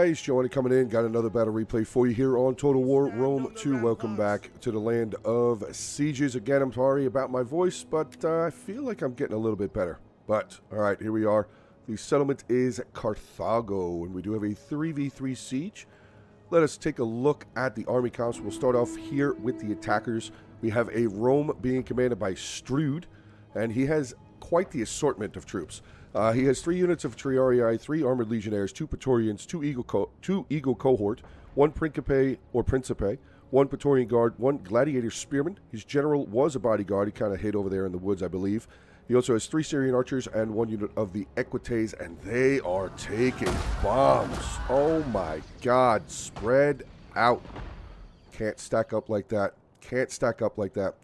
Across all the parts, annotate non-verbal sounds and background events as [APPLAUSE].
guys? JoeOnit coming in. Got another battle replay for you here on Total War Rome 2. Welcome back to the land of sieges. Again, I'm sorry about my voice, but uh, I feel like I'm getting a little bit better. But, all right, here we are. The settlement is Carthago, and we do have a 3v3 siege. Let us take a look at the army comps. We'll start off here with the attackers. We have a Rome being commanded by Strude, and he has quite the assortment of troops. Uh, he has three units of Triarii, three armored legionnaires, two Praetorians, two Eagle, co- two Eagle cohort, one Principe or Principe, one Praetorian guard, one gladiator spearman. His general was a bodyguard. He kind of hid over there in the woods, I believe. He also has three Syrian archers and one unit of the Equites, and they are taking bombs. Oh my god, spread out. Can't stack up like that. Can't stack up like that.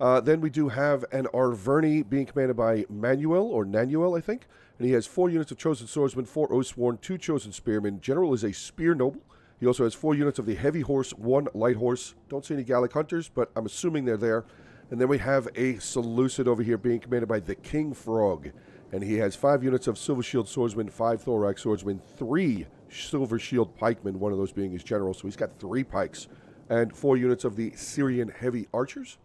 Uh, then we do have an Arverni being commanded by Manuel, or Nanuel, I think. And he has four units of chosen swordsmen, four Oathsworn, two chosen spearmen. General is a spear noble. He also has four units of the heavy horse, one light horse. Don't see any Gallic hunters, but I'm assuming they're there. And then we have a Seleucid over here being commanded by the King Frog. And he has five units of Silver Shield Swordsmen, five Thorax Swordsmen, three Silver Shield Pikemen, one of those being his general. So he's got three pikes. And four units of the Syrian Heavy Archers.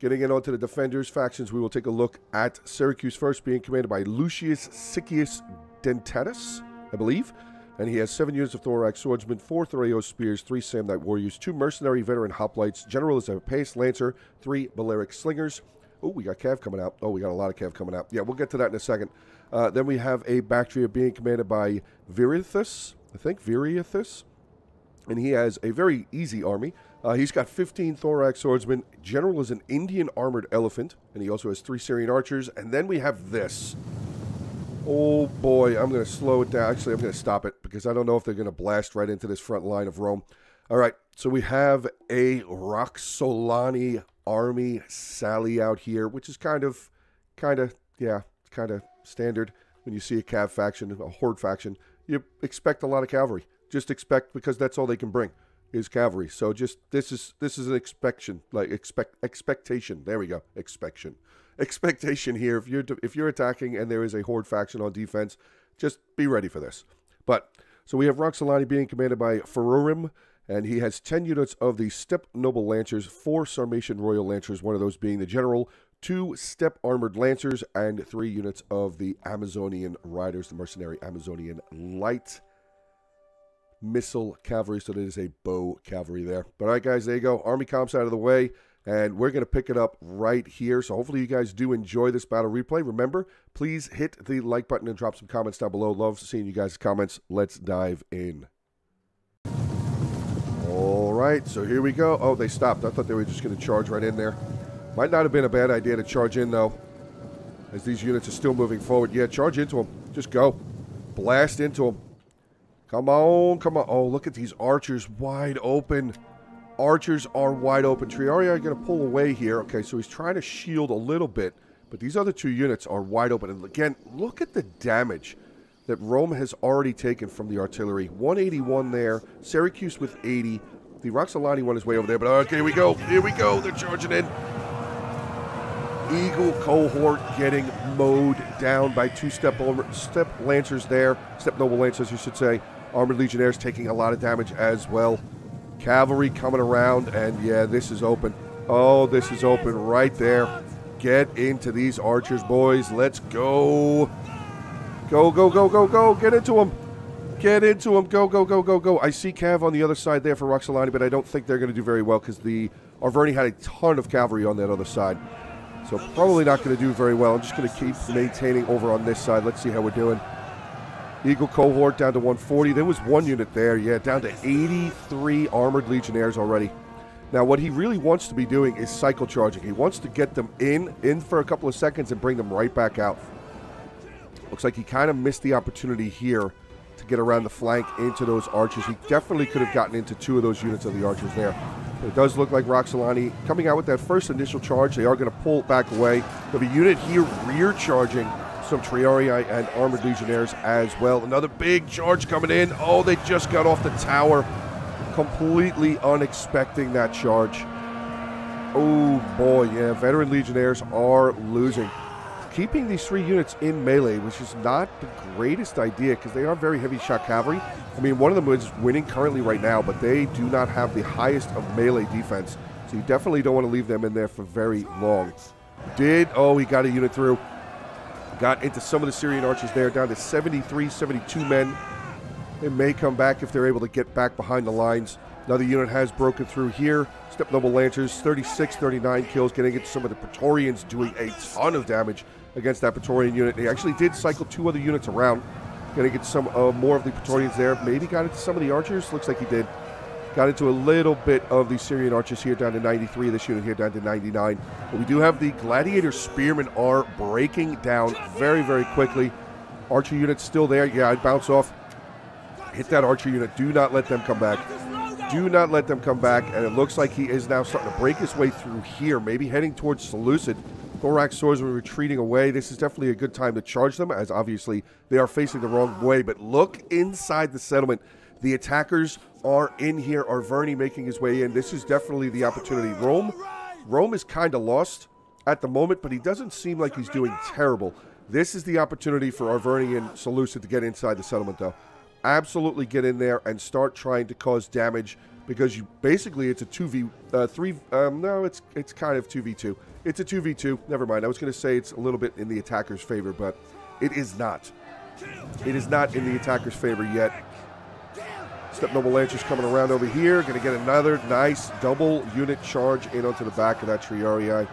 Getting in onto the defenders factions, we will take a look at Syracuse first, being commanded by Lucius Siccius Dentatus, I believe. And he has seven units of thorax swordsmen, four Thureos spears, three Samnite warriors, two mercenary veteran hoplites. General is a pace lancer, three Balearic slingers. Oh, we got Cav coming out. Oh, we got a lot of Cav coming out. Yeah, we'll get to that in a second. Uh, then we have a Bactria being commanded by Viriathus, I think, Viriathus. And he has a very easy army. Uh, he's got 15 thorax swordsmen. General is an Indian armored elephant, and he also has three Syrian archers. And then we have this. Oh boy, I'm going to slow it down. Actually, I'm going to stop it because I don't know if they're going to blast right into this front line of Rome. All right, so we have a Roxolani army sally out here, which is kind of, kind of, yeah, kind of standard when you see a cav faction, a horde faction. You expect a lot of cavalry. Just expect because that's all they can bring is cavalry. So just this is this is an expectation, like expect expectation. There we go, expectation, expectation here. If you're if you're attacking and there is a horde faction on defense, just be ready for this. But so we have Roxolani being commanded by Ferurim, and he has ten units of the Steppe Noble Lancers, four Sarmatian Royal Lancers, one of those being the general, two Steppe Armored Lancers, and three units of the Amazonian Riders, the mercenary Amazonian Light missile cavalry, so there's a bow cavalry there. But all right, guys, there you go. Army comps out of the way, and we're going to pick it up right here. So hopefully you guys do enjoy this battle replay. Remember, please hit the like button and drop some comments down below. Love seeing you guys' comments. Let's dive in. All right, so here we go. Oh, they stopped. I thought they were just going to charge right in there. Might not have been a bad idea to charge in, though, as these units are still moving forward. Yeah, charge into them. Just go. Blast into them. Come on, come on. Oh, look at these archers wide open. Archers are wide open. Triarii are going to pull away here. Okay, so he's trying to shield a little bit, but these other two units are wide open. And again, look at the damage that Rome has already taken from the artillery. 181 there. Syracuse with 80. The Roxolani one is way over there, but okay, here we go. Here we go. They're charging in. Eagle cohort getting mowed down by two steppe steppe lancers there, steppe noble lancers, you should say. Armored Legionnaires taking a lot of damage as well. Cavalry coming around, and yeah, this is open. Oh, this is open right there. Get into these archers, boys. Let's go. Go, go, go, go, go. Get into them. Get into them. Go, go, go, go, go. I see Cav on the other side there for Roxolani, but I don't think they're going to do very well because the Arverni had a ton of cavalry on that other side. So probably not going to do very well. I'm just going to keep maintaining over on this side. Let's see how we're doing. Eagle cohort down to 140. There was one unit there, yeah, down to 83 armored legionnaires already. Now, what he really wants to be doing is cycle charging. He wants to get them in, in for a couple of seconds and bring them right back out. Looks like he kind of missed the opportunity here to get around the flank into those archers. He definitely could have gotten into two of those units of the archers there. But it does look like Roxolani coming out with that first initial charge. They are going to pull back away. Have a unit here rear charging some Triarii and Armored Legionnaires as well. Another big charge coming in. Oh, they just got off the tower. Completely unexpecting that charge. Oh, boy, yeah. Veteran Legionnaires are losing. keeping these three units in melee, which is not the greatest idea because they are very heavy shot cavalry. I mean, one of them is winning currently right now, but they do not have the highest of melee defense. So you definitely don't want to leave them in there for very long. Did, oh, he got a unit through. Got into some of the Syrian archers there, down to 73, 72 men. They may come back if they're able to get back behind the lines. Another unit has broken through here. Steppe Noble Lancers, 36, 39 kills, getting into some of the Praetorians, doing a ton of damage against that Praetorian unit. They actually did cycle two other units around, getting into some uh, more of the Praetorians there. Maybe got into some of the archers. Looks like he did. Got into a little bit of the Syrian archers here down to 93. This unit here down to 99. But we do have the Gladiator Spearmen are breaking down very, very quickly. Archer unit still there. Yeah, I'd bounce off. Hit that archer unit. Do not let them come back. Do not let them come back. And it looks like he is now starting to break his way through here. Maybe heading towards Seleucid. Thorax swordsmen retreating away. This is definitely a good time to charge them, as obviously they are facing the wrong way. But look inside the settlement. The attackers are in here. Arverni making his way in. This is definitely the opportunity. Rome, Rome is kind of lost at the moment, but he doesn't seem like he's doing terrible. This is the opportunity for Arverni and Seleucid to get inside the settlement, though. Absolutely get in there and start trying to cause damage because you basically it's a 2v uh, 3 um, no it's it's kind of 2v2 it's a 2v2 never mind i was going to say it's a little bit in the attacker's favor but it is not it is not in the attacker's favor yet Steppe Noble Lancers coming around over here. Going to get another nice double unit charge in onto the back of that Triarii.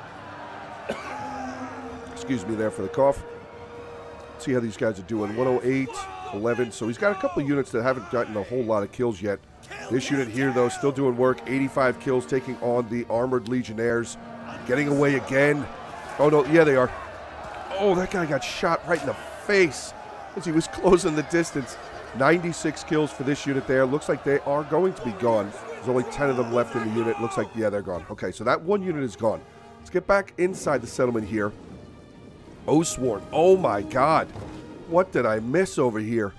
Excuse me there for the cough. See how these guys are doing. 108, 11. So he's got a couple units that haven't gotten a whole lot of kills yet. This unit here, though, still doing work. 85 kills, taking on the Armored Legionnaires. Getting away again. Oh, no. Yeah, they are. Oh, that guy got shot right in the face as he was [LAUGHS] closing the distance. 96 kills for this unit there. Looks like they are going to be gone. There's only 10 of them left in the unit. Looks like, yeah, they're gone. Okay, so that one unit is gone. Let's get back inside the settlement here. Oathsworn. Oh, my God. What did I miss over here?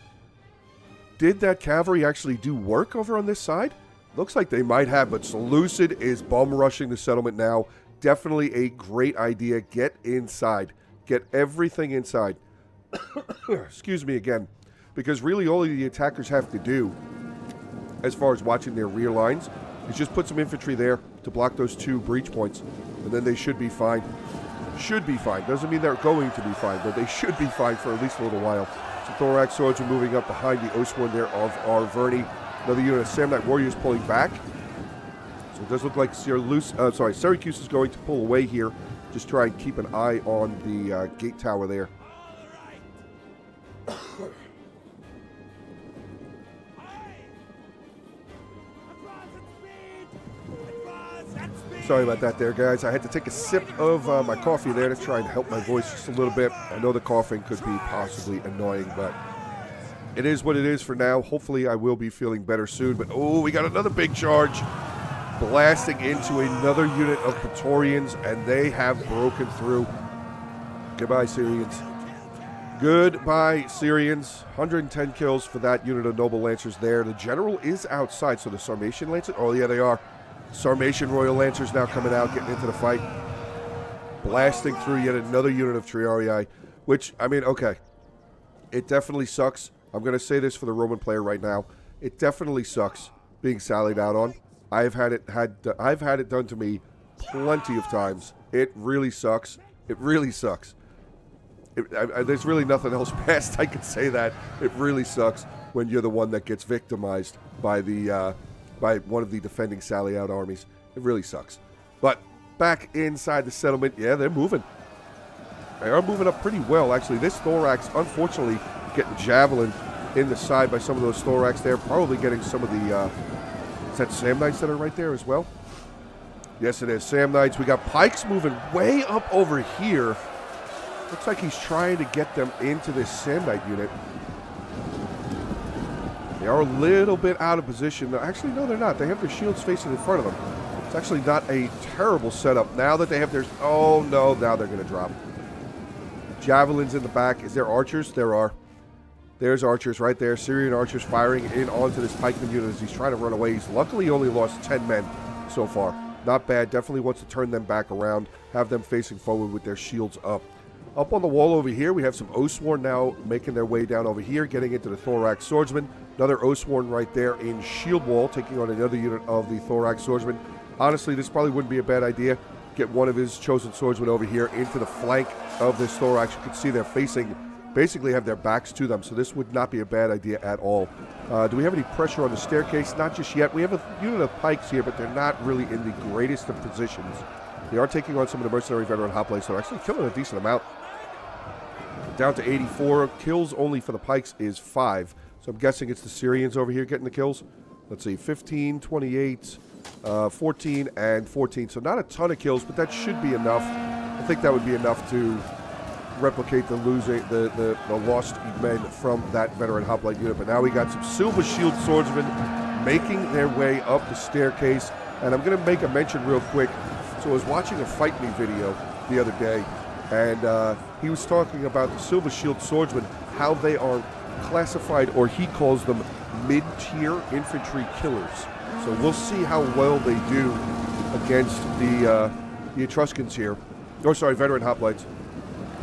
Did that cavalry actually do work over on this side? Looks like they might have, but Seleucid is bum rushing the settlement now. Definitely a great idea. Get inside. Get everything inside. [COUGHS] Excuse me again because really all the attackers have to do, as far as watching their rear lines, is just put some infantry there to block those two breach points, and then they should be fine. Should be fine. Doesn't mean they're going to be fine, but they should be fine for at least a little while. So Thorax Swords are moving up behind the Oathsworn there of Arverni. Another unit of Samnite Warriors pulling back. So it does look like Syracuse, uh, sorry, Syracuse is going to pull away here. Just try and keep an eye on the uh, gate tower there. Sorry about that there, guys. I had to take a sip of uh, my coffee there to try and help my voice just a little bit. I know the coughing could be possibly annoying, but it is what it is for now. Hopefully, I will be feeling better soon. But, oh, we got another big charge blasting into another unit of Praetorians, and they have broken through. Goodbye, Syrians. Goodbye, Syrians. 110 kills for that unit of Noble Lancers there. The general is outside, so the Sarmatian Lancers, oh, yeah, they are. Sarmatian Royal Lancers now coming out, getting into the fight. Blasting through yet another unit of Triarii, which, I mean, okay. It definitely sucks. I'm going to say this for the Roman player right now. It definitely sucks being sallied out on. I've had it had I've had it done to me plenty of times. It really sucks. It really sucks. It, I, I, there's really nothing else [LAUGHS] past I can say that. It really sucks when you're the one that gets victimized by the uh, by one of the defending Sally Out armies. It really sucks. But back inside the settlement, yeah, they're moving. They are moving up pretty well, actually. This Thorax, unfortunately, getting javelin in the side by some of those Thorax there. Probably getting some of the, uh, is that Samnites that are right there as well? Yes, it is. Samnites. We got Pikes moving way up over here. Looks like he's trying to get them into this Samnite unit. They are a little bit out of position. Actually, no, they're not. They have their shields facing in front of them. It's actually not a terrible setup. Now that they have their... Oh, no. Now they're going to drop. Javelins in the back. Is there archers? There are. There's archers right there. Syrian archers firing in onto this pikeman unit as he's trying to run away. He's luckily only lost 10 men so far. Not bad. Definitely wants to turn them back around. Have them facing forward with their shields up. Up on the wall over here, we have some Oathsworn now making their way down over here, getting into the Thorax Swordsman. Another Oathsworn right there in Shield Wall, taking on another unit of the Thorax Swordsman. Honestly, this probably wouldn't be a bad idea. Get one of his chosen swordsmen over here into the flank of this Thorax. You can see they're facing, basically have their backs to them, so this would not be a bad idea at all. Uh, do we have any pressure on the staircase? Not just yet. We have a unit of pikes here, but they're not really in the greatest of positions. They are taking on some of the mercenary veteran hoplites, so they're actually killing a decent amount. Down to 84. Kills only for the pikes is 5. So I'm guessing it's the Syrians over here getting the kills. Let's see, 15, 28, uh, 14, and 14. So not a ton of kills, but that should be enough. I think that would be enough to replicate the losing the, the, the lost men from that veteran hoplite unit. But now we got some Silver Shield swordsmen making their way up the staircase. And I'm going to make a mention real quick. So I was watching a Fight Me video the other day, and uh, he was talking about the Silver Shield swordsmen, how they are classified, or he calls them mid-tier infantry killers. So we'll see how well they do against the uh, the Etruscans here. Or, sorry, veteran hoplites.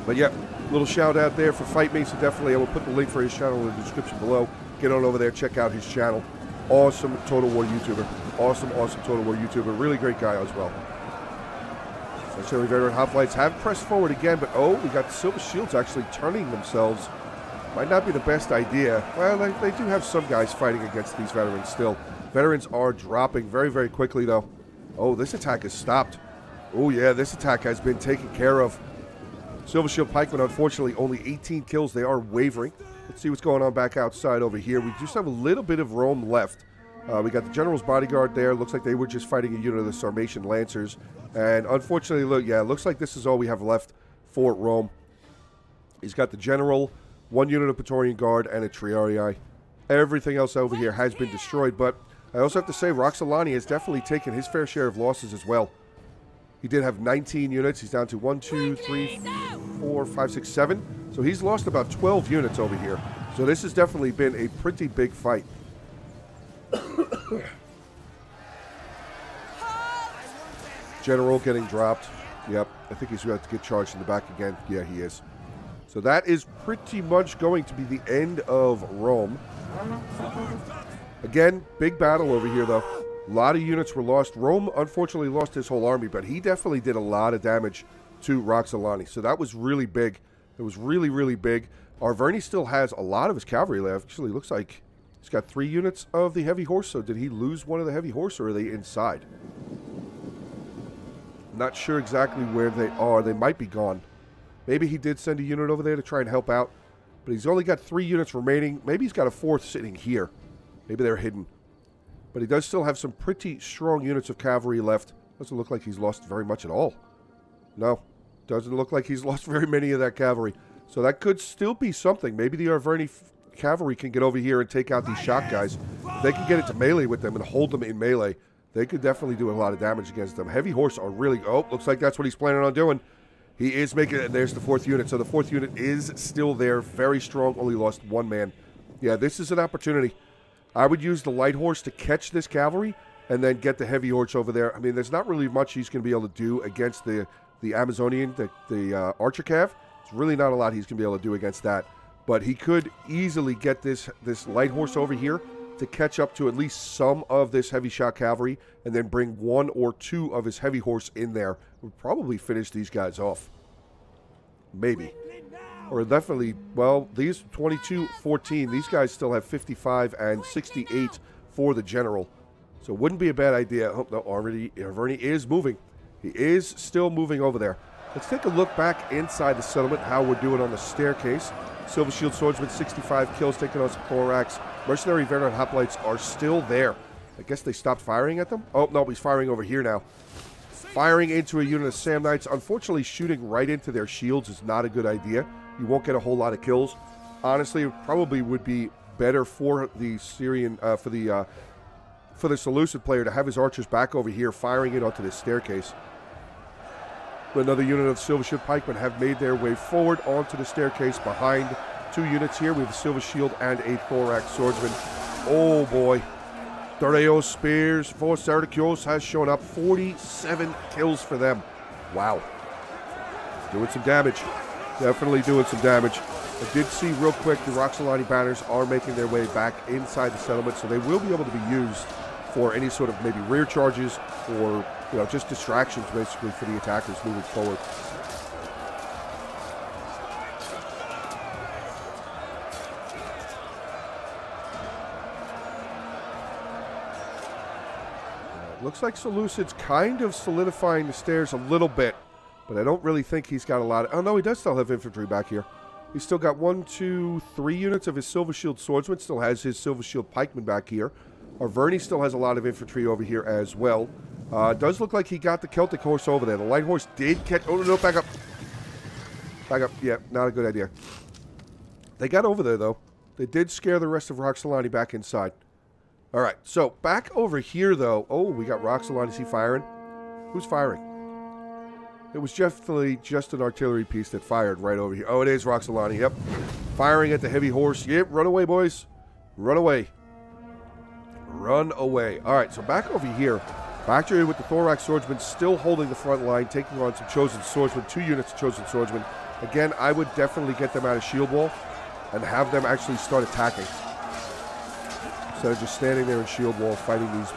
But yeah, little shout out there for Fight. So definitely, I will put the link for his channel in the description below. Get on over there, check out his channel. Awesome Total War YouTuber. Awesome, awesome Total War YouTuber. Really great guy as well. Certainly, veteran hoplites have pressed forward again, but oh, we got the Silver Shields actually turning themselves might not be the best idea. Well, they, they do have some guys fighting against these veterans still. Veterans are dropping very, very quickly, though. Oh, this attack is stopped. Oh, yeah, this attack has been taken care of. Silver Shield Pikemen, unfortunately, only 18 kills. They are wavering. Let's see what's going on back outside over here. We just have a little bit of Rome left. Uh, we got the General's Bodyguard there. Looks like they were just fighting a unit of the Sarmatian Lancers. And unfortunately, look, yeah, it looks like this is all we have left for Rome. He's got the General, one unit of Praetorian Guard, and a Triarii. Everything else over here has been destroyed, but I also have to say Roxolani has definitely taken his fair share of losses as well. He did have 19 units. He's down to 1, 2, 3, 4, 5, 6, 7. So he's lost about 12 units over here. So this has definitely been a pretty big fight. General getting dropped. Yep, I think he's about to get charged in the back again. Yeah, he is. So that is pretty much going to be the end of Rome. Again, big battle over here, though. A lot of units were lost. Rome, unfortunately, lost his whole army, but he definitely did a lot of damage to Roxolani. So that was really big. It was really, really big. Arverni still has a lot of his cavalry left. Actually, looks like he's got three units of the heavy horse. So did he lose one of the heavy horse, or are they inside? Not sure exactly where they are. They might be gone. Maybe he did send a unit over there to try and help out, but he's only got three units remaining. Maybe he's got a fourth sitting here. Maybe they're hidden. But he does still have some pretty strong units of cavalry left. Doesn't look like he's lost very much at all. No, doesn't look like he's [LAUGHS] lost very many of that cavalry. So that could still be something. Maybe the Arverni cavalry can get over here and take out these shock guys. If they can get into melee with them and hold them in melee, they could definitely do a lot of damage against them. Heavy horse are really... Oh, looks like that's what he's planning on doing. He is making it. There's the fourth unit. So the fourth unit is still there. Very strong. Only lost one man. Yeah, this is an opportunity. I would use the light horse to catch this cavalry and then get the heavy horse over there. I mean, there's not really much he's going to be able to do against the, the Amazonian, the, the uh, Archer cav. It's really not a lot he's going to be able to do against that. But he could easily get this, this light horse over here to catch up to at least some of this heavy shot cavalry and then bring one or two of his heavy horse in there. Would probably finish these guys off. Maybe. Or definitely, well, these 22 14, these guys still have 55 and 68 for the general. So it wouldn't be a bad idea. Oh, no, already, Arverni is moving. He is still moving over there. Let's take a look back inside the settlement, how we're doing on the staircase. Silver Shield Swordsman, 65 kills, taking on some thorax. Mercenary Veteran Hoplites are still there. I guess they stopped firing at them? Oh, no, he's firing over here now. Firing into a unit of Samnites. Unfortunately, shooting right into their shields is not a good idea. You won't get a whole lot of kills. Honestly, it probably would be better for the Syrian, uh, for the uh, for the Seleucid player to have his archers back over here firing it onto this staircase. Another unit of Silver Shield Pikemen have made their way forward onto the staircase behind two units here. We have a Silver Shield and a Thorax Swordsman. Oh boy. Thureos Spears for Sardicios has shown up. 47 kills for them. Wow. Doing some damage. Definitely doing some damage. I did see real quick the Roxolani banners are making their way back inside the settlement, so they will be able to be used for any sort of maybe rear charges or you know just distractions basically for the attackers moving forward. Looks like Seleucid's kind of solidifying the stairs a little bit, but I don't really think he's got a lot. Of, oh, no, he does still have infantry back here. He's still got one, two, three units of his Silver Shield Swordsman. Still has his Silver Shield Pikeman back here. Arverni still has a lot of infantry over here as well. Uh, does look like he got the Celtic horse over there. The light horse did catch... Oh, no, no, back up. Back up. Yeah, not a good idea. They got over there, though. They did scare the rest of Roxolani back inside. All right, so back over here, though. Oh, we got Roxolani. Is he firing? Who's firing? It was definitely just an artillery piece that fired right over here. Oh, it is Roxolani. Yep. Firing at the heavy horse. Yep, run away, boys. Run away. Run away. All right, so back over here. Back here with the Thorax Swordsman still holding the front line, taking on some Chosen Swordsmen, two units of Chosen Swordsmen. Again, I would definitely get them out of shield wall and have them actually start attacking instead of just standing there in shield wall fighting these.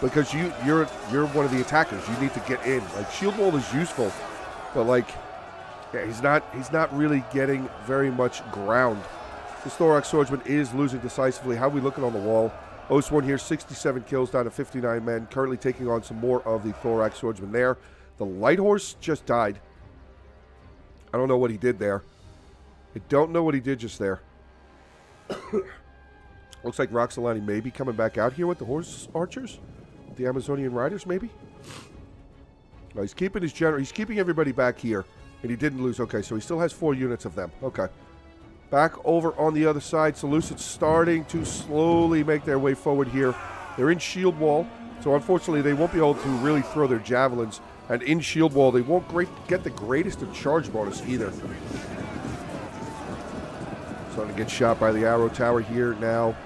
Because you you're you're one of the attackers. You need to get in. Like shield wall is useful, but like yeah, he's not he's not really getting very much ground. This Thorax Swordsman is losing decisively. How are we looking on the wall? Oathsworn here, 67 kills down to 59 men. Currently taking on some more of the Thorax Swordsman there. The Light Horse just died. I don't know what he did there. I don't know what he did just there. Looks like Roxolani may be coming back out here with the horse archers, the Amazonian riders, maybe. He's keeping his general. He's keeping everybody back here, and he didn't lose. Okay, so he still has four units of them. Okay. Back over on the other side, Seleucid's starting to slowly make their way forward here. They're in shield wall, so unfortunately they won't be able to really throw their javelins. And in shield wall, they won't great, get the greatest of charge bonus either. Starting to get shot by the arrow tower here now.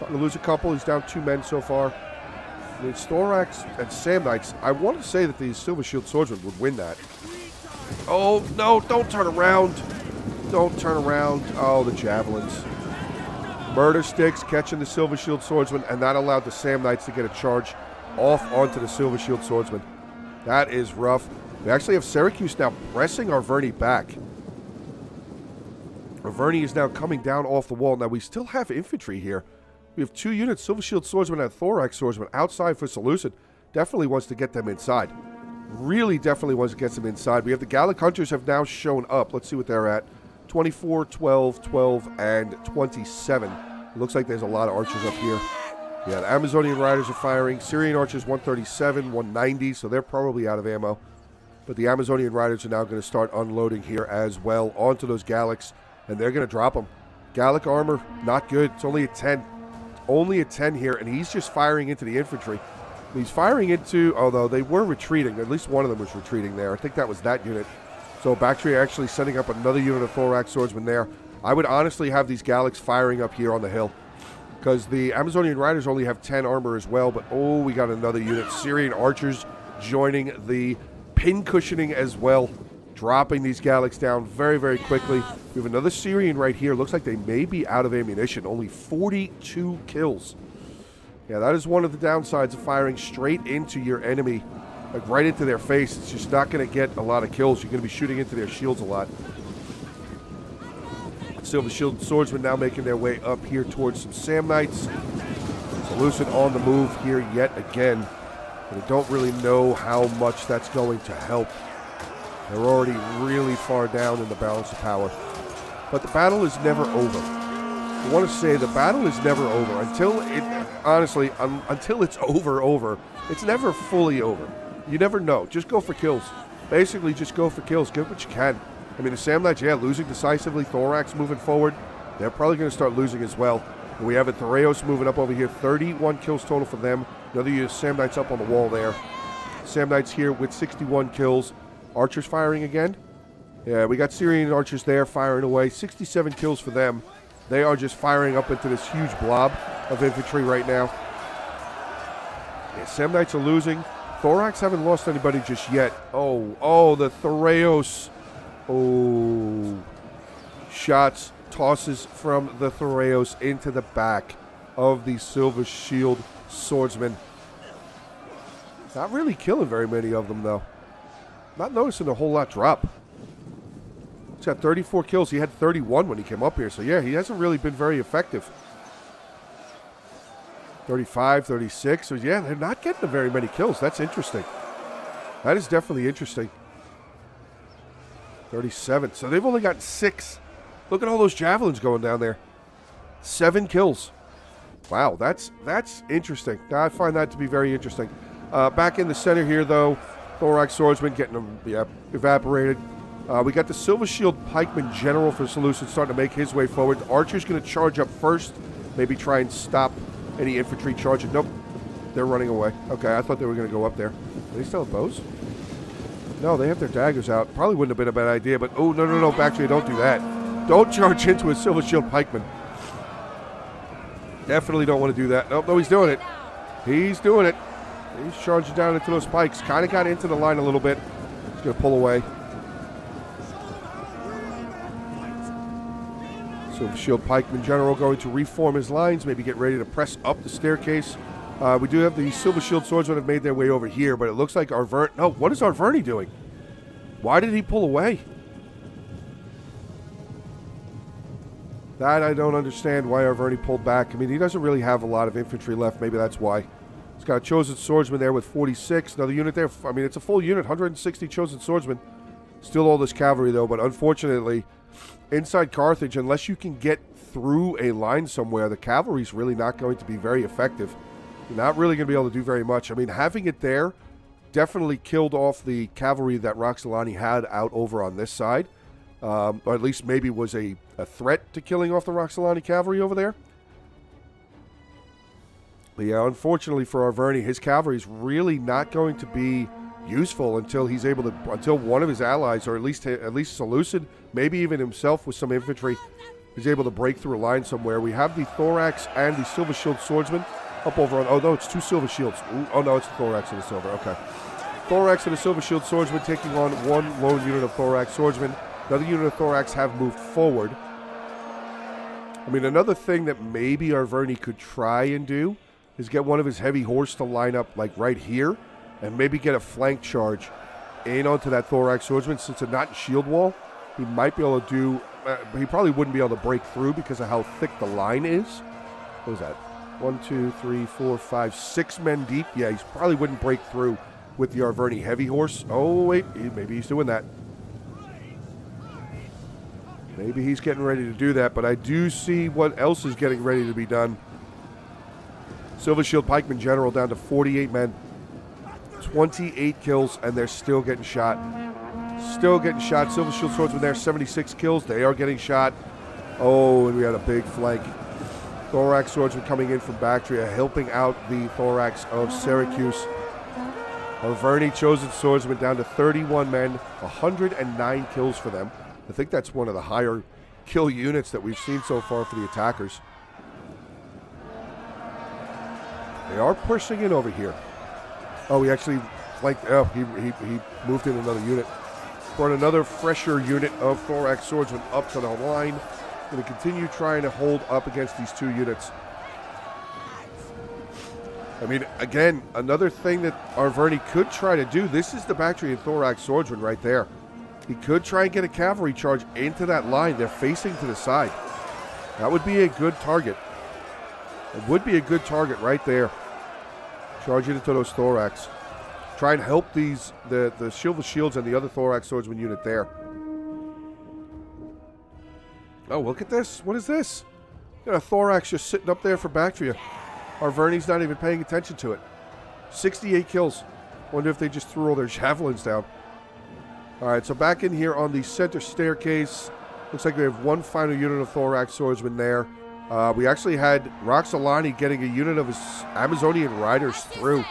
Starting to lose a couple. He's down two men so far. I mean, Thorax and Samnites, I want to say that the Silver Shield Swordsman would win that. Oh, no, don't turn around. Don't turn around. Oh, the javelins. Murder Sticks catching the Silver Shield Swordsman, and that allowed the Samnites to get a charge off onto the Silver Shield Swordsman. That is rough. We actually have Syracuse now pressing Arverni back. Arverni is now coming down off the wall. Now, we still have infantry here. We have two units, Silver Shield Swordsman and Thorax Swordsman outside for Seleucid. Definitely wants to get them inside. Really definitely wants to get them inside. We have the Gallic Hunters have now shown up. Let's see what they're at. 24, 12, 12, and 27. It looks like there's a lot of archers up here. Yeah, the Amazonian Riders are firing. Syrian Archers 137, 190, so they're probably out of ammo. But the Amazonian Riders are now going to start unloading here as well onto those Gallics, and they're going to drop them. Gallic armor, not good. It's only a 10 only a 10 here, and he's just firing into the infantry. He's firing into, although they were retreating, at least one of them was retreating there. I think that was that unit. So Bactria actually setting up another unit of Thorax Swordsmen there. I would honestly have these Gallics firing up here on the hill. Because the Amazonian Riders only have 10 armor as well, but oh, we got another unit. Syrian Archers joining the pin cushioning as well dropping these Gallics down very, very quickly. We have another Syrian right here. Looks like they may be out of ammunition. Only 42 kills. Yeah, that is one of the downsides of firing straight into your enemy, like right into their face. It's just not going to get a lot of kills. You're going to be shooting into their shields a lot. Silver Shield Swordsmen now making their way up here towards some Samnites. Seleucid on the move here yet again. But I don't really know how much that's going to help. They're already really far down in the balance of power. But the battle is never over. I want to say the battle is never over until it, honestly, um, until it's [LAUGHS] over, over. It's never fully over. You never know. Just go for kills. Basically, just go for kills. Get what you can. I mean, the Samnites, yeah, losing decisively. Thorax moving forward. They're probably going to start losing as well. And we have a Thureos moving up over here. 31 kills total for them. Another Samnites up on the wall there. Samnites here with 61 kills. Archers firing again. Yeah, we got Syrian archers there firing away. 67 kills for them. They are just firing up into this huge blob of infantry right now. Yeah, Samnites are losing. Thorax haven't lost anybody just yet. Oh, oh, the Thureos. Oh. shots, tosses from the Thureos into the back of the Silver Shield swordsman. Not really killing very many of them, though. Not noticing a whole lot drop. He's got 34 kills. He had 31 when he came up here. So, yeah, he hasn't really been very effective. 35, 36. So, yeah, they're not getting very many kills. That's interesting. That is definitely interesting. 37. So, they've only got six. Look at all those javelins going down there. Seven kills. Wow, that's that's interesting. I find that to be very interesting. Uh, back in the center here, though, Thorax Swordsman getting them yeah, evaporated. Uh, we got the Silver Shield Pikeman General for Solution starting to make his way forward. The Archer's going to charge up first, maybe try and stop any infantry charging. Nope, they're running away. Okay, I thought they were going to go up there. Are they still have bows? No, they have their daggers out. Probably wouldn't have been a bad idea, but oh, no, no, no, actually, don't do that. Don't charge into a Silver Shield Pikeman. Definitely don't want to do that. Nope, no, he's doing it. He's doing it. He's charging down into those spikes. Kind of got into the line a little bit. He's going to pull away. So Shield Pikeman General going to reform his lines, maybe get ready to press up the staircase. Uh, we do have the Silver Shield Swordsmen have made their way over here, but it looks like Arvern... No, what is Arverni doing? Why did he pull away? That I don't understand why Arverni pulled back. I mean, he doesn't really have a lot of infantry left. Maybe that's why. He's got a Chosen Swordsman there with 46. Another unit there. I mean, it's a full unit, 160 Chosen Swordsmen. Still all this cavalry, though, but unfortunately, inside Carthage, unless you can get through a line somewhere, the cavalry's really not going to be very effective. You're not really going to be able to do very much. I mean, having it there definitely killed off the cavalry that Roxolani had out over on this side um, or at least maybe was a, a threat to killing off the Roxolani cavalry over there. Yeah, unfortunately for Arverni, his cavalry is really not going to be useful until he's able to, until one of his allies, or at least at least Seleucid, maybe even himself with some infantry, is able to break through a line somewhere. We have the Thorax and the Silver Shield Swordsman up over on. Oh no, it's two Silver Shields. Ooh, oh no, it's the Thorax and the Silver. Okay, Thorax and the Silver Shield Swordsman taking on one lone unit of Thorax Swordsman. Another unit of Thorax have moved forward. I mean, another thing that maybe Arverni could try and do is get one of his heavy horse to line up like right here and maybe get a flank charge in onto that Thorax swordsman since it's not in shield wall. He might be able to do, uh, he probably wouldn't be able to break through because of how thick the line is. What is that? One, two, three, four, five, six men deep. Yeah, he probably wouldn't break through with the Arverni heavy horse. Oh, wait, maybe he's doing that. Maybe he's getting ready to do that, but I do see what else is getting ready to be done. Silver Shield Pikeman General down to 48 men. 28 kills, and they're still getting shot. Still getting shot. Silver Shield Swordsman there, 76 kills. They are getting shot. Oh, and we had a big flank. Thorax Swordsman coming in from Bactria, helping out the Thorax of Syracuse. Arverni Chosen Swordsman down to 31 men, 109 kills for them. I think that's one of the higher kill units that we've seen so far for the attackers. They are pushing in over here. Oh, he actually flanked. Oh, he, he, he moved in another unit. Brought another fresher unit of Thorax Swordsmen up to the line. Going to continue trying to hold up against these two units. I mean, again, another thing that Arverni could try to do. This is the Bactrian Thorax Swordsman right there. He could try and get a cavalry charge into that line. They're facing to the side. That would be a good target. It would be a good target right there. Charge into those thorax. Try and help these the the silver shields and the other thorax swordsman unit there. Oh, look at this. What is this? Got a thorax just sitting up there for Bactria. Arverni's not even paying attention to it. 68 kills. Wonder if they just threw all their [LAUGHS] javelins down. All right, so back in here on the center staircase. Looks like we have one final unit of Thorax Swordsman there. Uh, we actually had Roxolani getting a unit of his Amazonian riders through.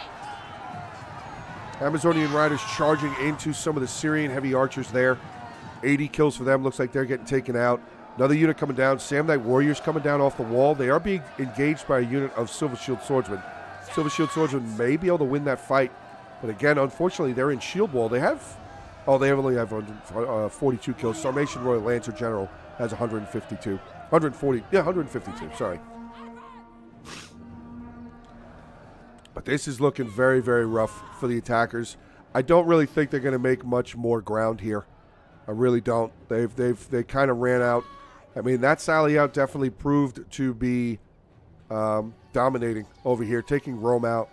Amazonian riders charging into some of the Syrian heavy archers there. 80 kills for them. Looks like they're getting taken out. Another unit coming down. Samnite Warriors coming down off the wall. They are being engaged by a unit of Silver Shield Swordsmen. Silver Shield Swordsmen may be able to win that fight. But again, unfortunately, they're in shield wall. They have Oh, they only have 142 uh, kills. Sarmatian Royal Lancer General has 152. 140. Yeah, 152. Sorry. But this is looking very, very rough for the attackers. I don't really think they're going to make much more ground here. I really don't. They've they've they kind of ran out. I mean, that sally out definitely proved to be um, dominating over here, taking Rome out.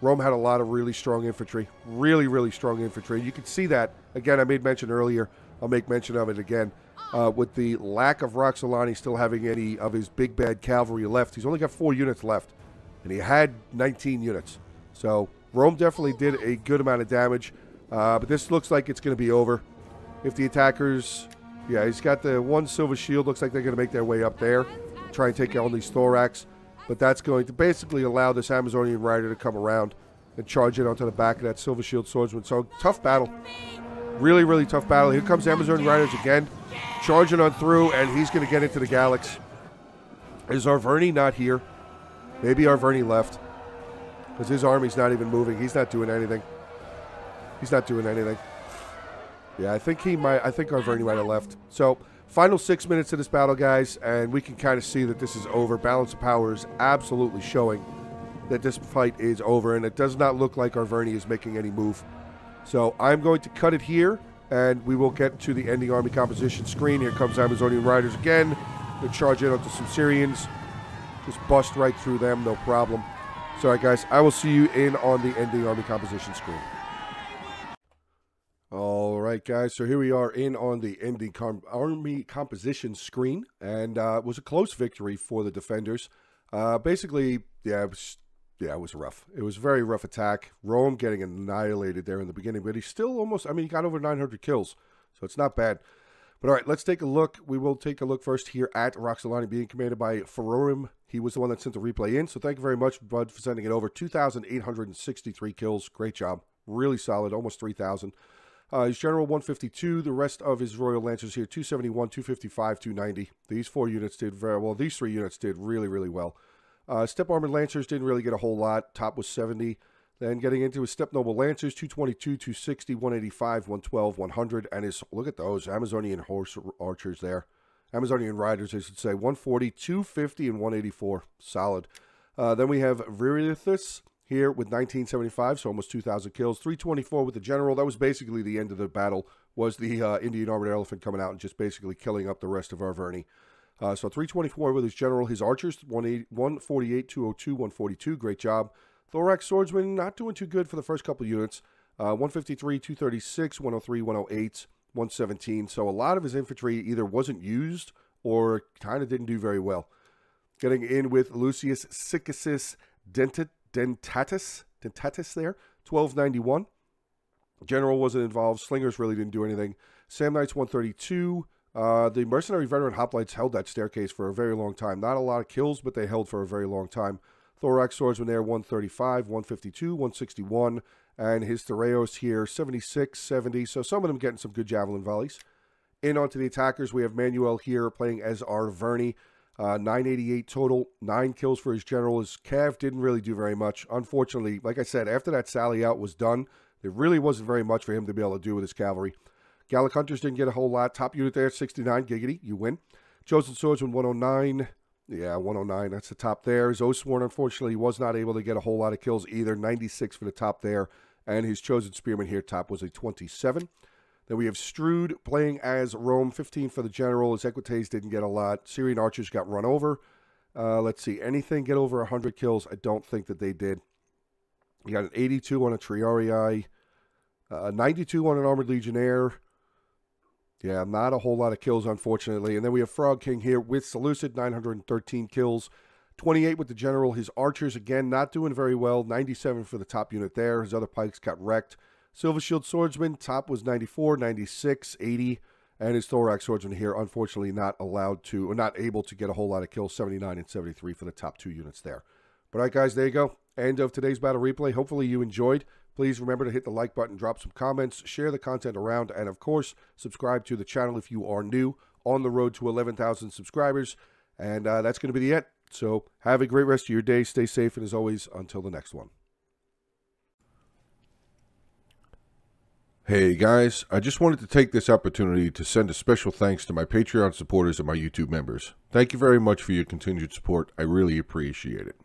Rome had a lot of really strong infantry, really, really strong infantry. You can see that again. I made mention earlier. I'll make mention of it again. Uh, with the lack of Roxolani still having any of his big bad cavalry left, he's only got four units left, and he had 19 units. So Rome definitely did a good amount of damage, uh, but this looks like it's going to be over. If the attackers, yeah, he's got the one silver shield. Looks like they're going to make their way up there, try and take on these thorax. But that's going to basically allow this Amazonian rider to come around and charge it onto the back of that silver shield swordsman. So tough battle. Really, really tough battle. Here comes Amazon riders again, charging on through, and he's going to get into the Gallics. Is Arverni not here? Maybe Arverni left. Because his army's not even moving. He's not doing anything. He's not doing anything. Yeah, I think he might. I think Arverni might have left. So, final six minutes of this battle, guys, and we can kind of see that this is over. Balance of power is absolutely showing that this fight is over, and it does not look like Arverni is making any move. So, I'm going to cut it here, and we will get to the ending army composition screen. Here comes Amazonian Riders again. They charge in onto some Syrians. Just bust right through them, no problem. So, all right, guys. I will see you in on the ending army composition screen. All right, guys. So here we are in on the ending com army composition screen, and uh, it was a close victory for the defenders. Uh, basically, yeah, it was yeah, it was rough. It was a very rough attack. Rome getting annihilated there in the beginning, but he still almost. I mean, he got over 900 kills, so it's not bad. But all right, let's take a look. We will take a look first here at Roxolani being commanded by Ferorim. He was the one that sent the replay in. So thank you very much, Bud, for sending it over. 2,863 kills. Great job. Really solid. Almost 3,000. Uh, his General 152. The rest of his Royal Lancers here 271, 255, 290. These four units did very well. These three units did really, really well. Uh, Steppe Armored Lancers didn't really get a whole lot. Top was 70. Then getting into his Steppe Noble Lancers, 222, 260, 185, 112, 100. And his, look at those Amazonian horse archers there. Amazonian riders, I should say, 140, 250, and 184. Solid. Uh, then we have Viriathus here with 1975, so almost 2,000 kills. 324 with the general. That was basically the end of the battle, was the uh, Indian Armored Elephant coming out and just basically killing up the rest of Arverni. Uh, so 324 with his general. His archers, 148, 202, 142. Great job. Thorax Swordsman, not doing too good for the first couple units. Uh, 153, 236, 103, 108, 117. So a lot of his infantry either wasn't used or kind of didn't do very well. Getting in with Lucius Sicasis Dentit, Dentatus, Dentatus there, 1291. General wasn't involved. Slingers really didn't do anything. Samnites 132. Uh, the mercenary veteran hoplites held that staircase for a very long time. Not a lot of kills, but they held for a very long time. Thorax swordsman there, 135, 152, 161. And his Thureos here, 76, 70. So some of them getting some good javelin volleys. In onto the attackers, we have Manuel here playing as Arverni. Uh, 988 total, nine kills for his general. His Cav didn't really do very much. Unfortunately, like I said, after that sally out was done, there really wasn't very much for him to be able to do with his cavalry. Gallic Hunters didn't get a whole lot. Top unit there, 69, giggity, you win. Chosen Swordsman, 109. Yeah, 109. That's the top there. Oathsworn, unfortunately, was not able to get a whole lot of kills either. 96 for the top there. And his chosen spearman here, top, was a 27. Then we have Strood playing as Rome, 15 for the general. His Equites didn't get a lot. Syrian archers got run over. Uh, let's see. Anything get over 100 kills? I don't think that they did. You got an 82 on a Triarii, uh, 92 on an Armored Legionnaire. Yeah, not a whole lot of kills, unfortunately. And then we have Frog King here with Seleucid, 913 kills. 28 with the General. His archers, again, not doing very well. 97 for the top unit there. His other pikes got wrecked. Silver Shield Swordsman, top was 94, 96, 80. And his Thorax Swordsman here, unfortunately, not allowed to, or not able to get a whole lot of kills. 79 and 73 for the top two units there. But all right, guys, there you go. End of today's battle replay. Hopefully you enjoyed. Please remember to hit the like button, drop some comments, share the content around, and of course, subscribe to the channel if you are new on the road to 11,000 subscribers. And uh, that's going to be the end. So have a great rest of your day. Stay safe. And as always, until the next one. Hey guys, I just wanted to take this opportunity to send a special thanks to my Patreon supporters and my YouTube members. Thank you very much for your continued support. I really appreciate it.